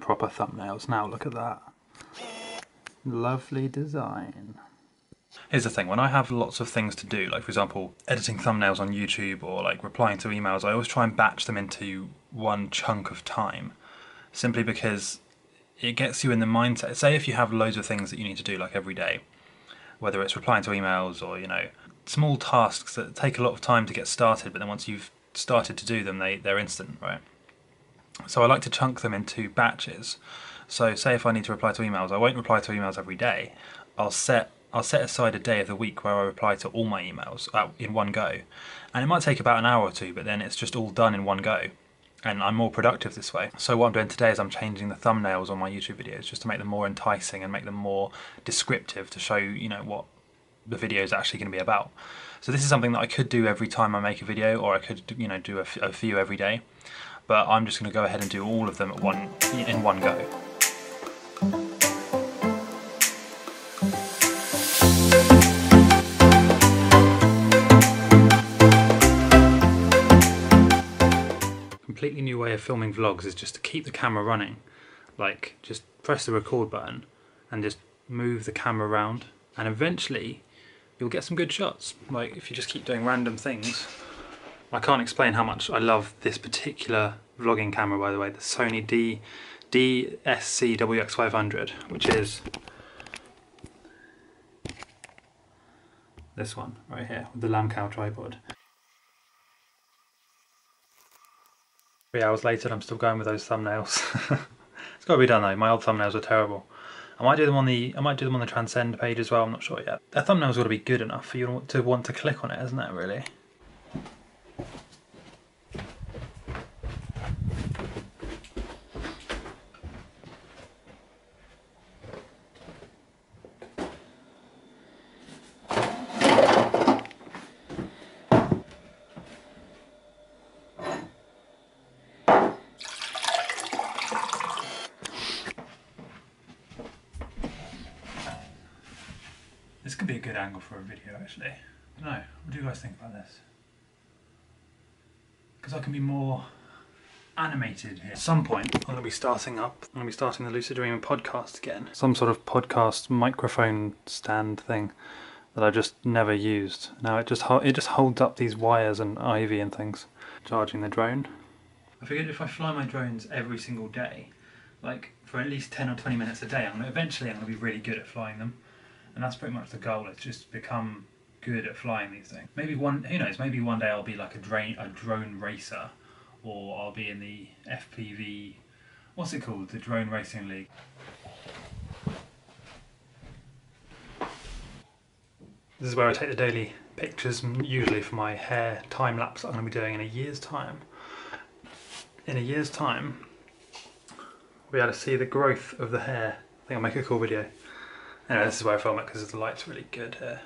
Proper thumbnails now, look at that. Lovely design. Here's the thing, when I have lots of things to do, like for example, editing thumbnails on YouTube or like replying to emails, I always try and batch them into one chunk of time. Simply because it gets you in the mindset. Say if you have loads of things that you need to do like every day, whether it's replying to emails or, you know, small tasks that take a lot of time to get started, but then once you've started to do them, they, they're instant, right? So I like to chunk them into batches. So say if I need to reply to emails, I won't reply to emails every day. I'll set I'll set aside a day of the week where I reply to all my emails uh, in one go. And it might take about an hour or two, but then it's just all done in one go. And I'm more productive this way. So what I'm doing today is I'm changing the thumbnails on my YouTube videos just to make them more enticing and make them more descriptive to show, you know, what the video is actually going to be about. So this is something that I could do every time I make a video or I could, you know, do a, few every day. But I'm just going to go ahead and do all of them at one in one go. completely new way of filming vlogs is just to keep the camera running. Like, just press the record button and just move the camera around and eventually you'll get some good shots. Like, if you just keep doing random things. I can't explain how much I love this particular vlogging camera, by the way, the Sony D DSC WX500, which is this one right here with the lamb tripod. Three hours later I'm still going with those thumbnails. it's got to be done though, my old thumbnails are terrible. I might do them on the I might do them on the Transcend page as well, I'm not sure yet. A thumbnail's got to be good enough for you to want to click on it, isn't it really? This could be a good angle for a video actually. No, what do you guys think about this? Because I can be more animated here. At some point, I'm going to be starting up, I'm going to be starting the Lucid Dreaming podcast again. Some sort of podcast microphone stand thing that I just never used. Now it just it just holds up these wires and ivy and things. Charging the drone. I figured if I fly my drones every single day, like for at least 10 or 20 minutes a day, I'm gonna, eventually I'm going to be really good at flying them and that's pretty much the goal. It's just become good at flying these things. Maybe one, who knows? Maybe one day I'll be like a drone, a drone racer, or I'll be in the FPV. What's it called? The Drone Racing League. This is where I take the daily pictures, usually for my hair time lapse I'm going to be doing in a year's time. In a year's time, we'll be able to see the growth of the hair. I think I'll make a cool video. Anyway, this is where I film it because the light's really good here.